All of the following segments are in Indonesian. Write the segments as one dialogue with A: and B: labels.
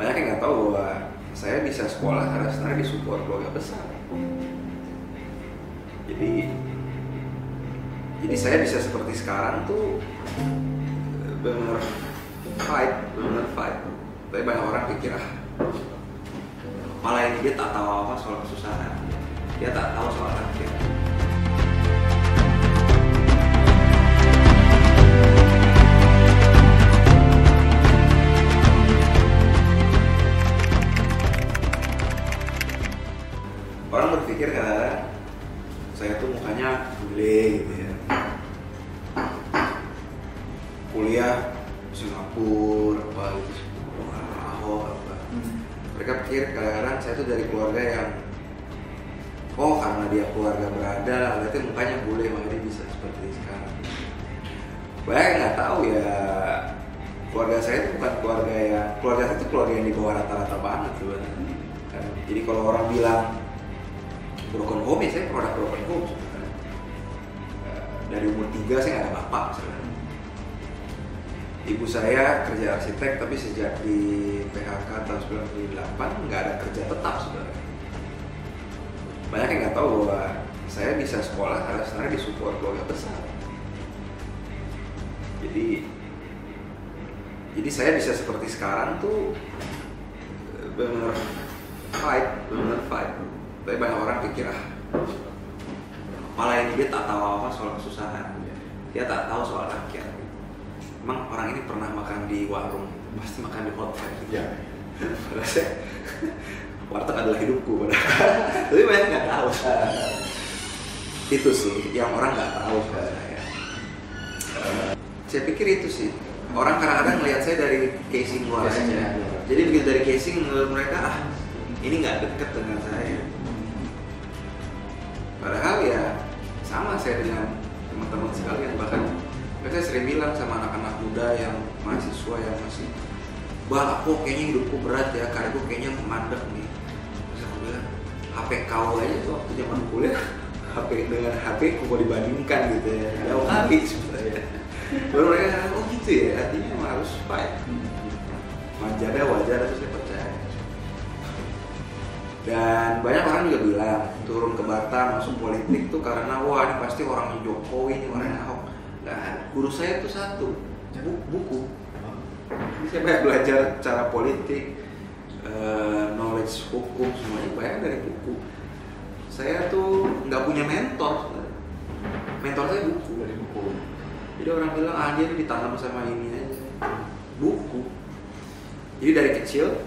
A: banyak yang nggak tahu bahwa saya bisa sekolah karena sebenarnya disupport keluarga besar. Jadi jadi saya bisa seperti sekarang tuh benar fight benar fight tapi banyak orang pikir ah malah dia tak tahu apa soal kesusahan. Dia tak tahu soal rakyat gitu ya. Kuliah Singapura apa gitu Ahok apa. Mereka pikir kadang-kadang saya tuh dari keluarga yang oh karena dia keluarga berada berarti mukanya bule makanya bisa seperti sekarang. Banyak nggak tahu ya keluarga saya itu bukan keluarga yang keluarga saya itu keluarga yang di bawah rata-rata banget sebenarnya kan jadi kalau orang bilang broken home ya saya produk broken home dari umur tiga saya nggak ada bapak sebenarnya ibu saya kerja arsitek tapi sejak di PHK tahun 98 nggak ada kerja tetap sebenarnya. Banyak yang nggak tahu bahwa saya bisa sekolah karena sebenarnya disupport keluarga besar. Jadi jadi saya bisa seperti sekarang tuh benar fight benar fight. Tapi banyak orang pikir ah malah ini dia tak tahu apa soal kesusahan dia tak tahu soal rakyat emang orang ini pernah makan di warung pasti makan di hotel.
B: Ya.
A: Padahal saya warteg adalah hidupku padahal. Tapi banyak nggak tahu. Itu sih yang orang nggak tahu saya. Saya pikir itu sih. Orang kadang-kadang melihat saya dari casing luar
B: Casing
A: aja.
B: luar.
A: jadi begitu dari casing menurut mereka ah ini nggak deket dengan saya. Padahal ya sama saya dengan teman-teman sekalian bahkan mereka sering bilang sama anak-anak muda yang mahasiswa yang masih bang aku kayaknya hidupku berat ya karena aku kayaknya mandek nih. Terus aku bilang HP kau aja tuh waktu zaman kuliah HP dengan HP aku mau dibandingkan gitu ya jauh kali sebenarnya. Baru mereka oh gitu ya artinya harus fight wajada wajar itu saya percaya dan banyak orang juga bilang turun ke Batam masuk politik tuh karena wah ini pasti orangnya Jokowi ini orangnya Ahok. Ada. guru saya tuh satu bu- buku. Jadi saya banyak belajar cara politik eh, knowledge hukum semuanya banyak dari buku. Saya tuh nggak punya mentor. Mentor saya buku.
B: Dari buku.
A: jadi orang bilang ah dia ditanam sama ini aja. Buku. Jadi dari kecil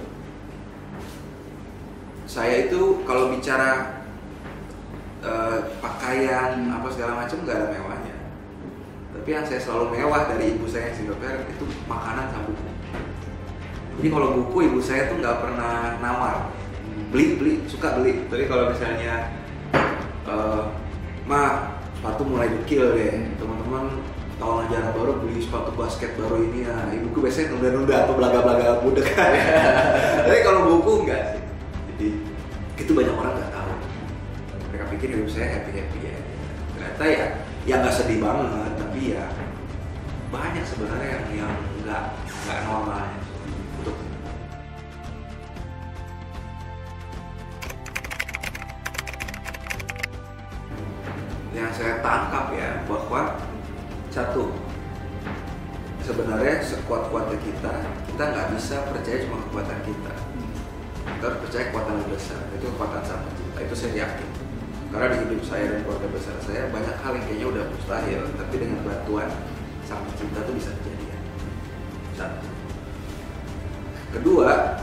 A: saya itu kalau bicara eh, pakaian apa segala macam nggak ada mewahnya. Tapi yang saya selalu mewah dari ibu saya yang single itu makanan sama buku. Jadi kalau buku ibu saya tuh nggak pernah nawar. Beli beli suka beli. Tapi kalau misalnya eh, ma sepatu mulai dekil deh. Teman-teman tahun ajaran baru beli sepatu basket baru ini ya. Ibuku biasanya nunda-nunda atau belaga-belaga budek tapi kalau buku enggak sih itu banyak orang nggak tahu. Mereka pikir hidup saya happy happy ya. Ternyata ya ya nggak sedih banget tapi ya banyak sebenarnya yang yang nggak nggak normal. Untuk yang saya tangkap ya bahwa satu sebenarnya sekuat-kuatnya kita kita nggak bisa percaya cuma kekuatan kita kita harus percaya kekuatan yang besar. Itu kekuatan sang pencipta itu saya yakin. Karena di hidup saya dan keluarga besar saya banyak hal yang kayaknya udah mustahil tapi dengan bantuan sang pencipta itu bisa kejadian. Satu. Kedua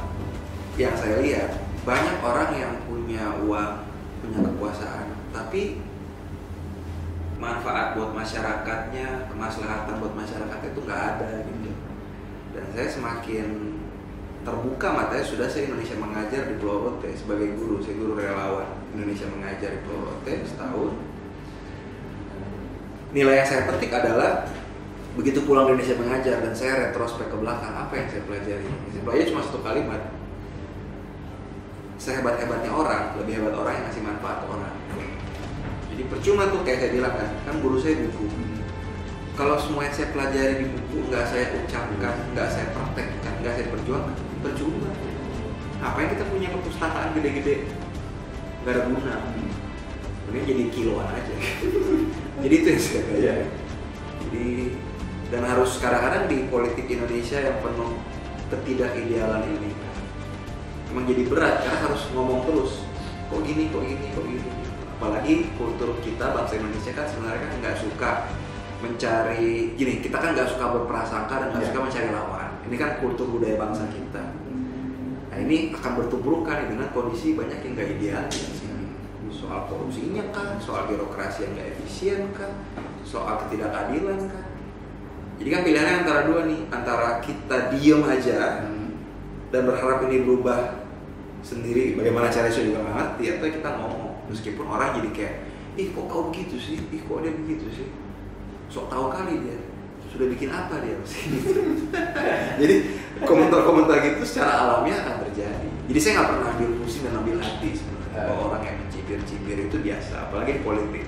A: yang saya lihat banyak orang yang punya uang punya kekuasaan tapi manfaat buat masyarakatnya kemaslahatan buat masyarakatnya itu nggak ada gitu. Dan saya semakin terbuka matanya sudah saya Indonesia mengajar di Pulau Rote sebagai guru. Saya guru relawan Indonesia mengajar di Pulau Rote setahun. Nilai yang saya petik adalah begitu pulang Indonesia mengajar dan saya retrospek ke belakang apa yang saya pelajari? Saya pelajari cuma satu kalimat. Sehebat-hebatnya orang lebih hebat orang yang ngasih manfaat orang. Jadi percuma tuh kayak saya bilang kan kan guru saya buku. Kalau semua yang saya pelajari di buku nggak saya ucapkan nggak saya praktekkan nggak saya perjuangkan percuma Apa yang kita punya perpustakaan gede-gede? Gak ada guna. Mending jadi kiloan aja. jadi itu yang saya
B: Iya.
A: Jadi dan harus kadang-kadang di politik Indonesia yang penuh ketidakidealan ini emang jadi berat karena harus ngomong terus kok gini kok gini kok gini apalagi kultur kita bangsa Indonesia kan sebenarnya kan nggak suka mencari gini kita kan nggak suka berprasangka dan nggak
B: Iya.
A: suka mencari lawan ini kan kultur budaya bangsa kita. Nah ini akan bertumbuhkan dengan kondisi banyak yang nggak ideal soal korupsinya kan soal birokrasi yang nggak efisien kan soal ketidakadilan kan jadi kan pilihannya antara dua nih antara kita diem aja dan berharap ini berubah sendiri bagaimana caranya saya juga nggak ngerti atau kita ngomong meskipun orang jadi kayak ih kok kau begitu sih? Ih kok dia begitu sih? Sok tahu kali dia sudah bikin apa dia? Jadi komentar-komentar gitu secara alamiah akan terjadi. Jadi saya nggak pernah ambil pusing dan ambil hati sebenarnya. Bahwa orang yang mencibir-cibir itu biasa apalagi di politik.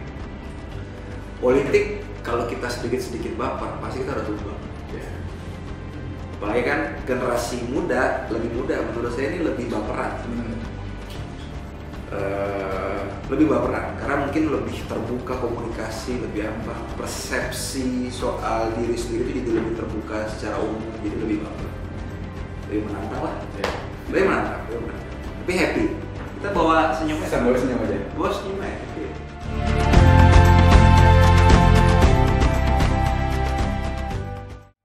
A: Politik kalau kita sedikit-sedikit baper pasti kita udah tumbang. Apalagi kan generasi muda lebih muda menurut saya ini lebih baperan lebih baperan karena mungkin lebih terbuka komunikasi lebih apa persepsi soal diri sendiri itu jadi lebih terbuka secara umum jadi lebih baper lebih menantang lah. Lebih menantang lebih menantang. Tapi happy. Kita bawa senyum aja.
B: Sambil senyum aja.
A: bawa senyum aja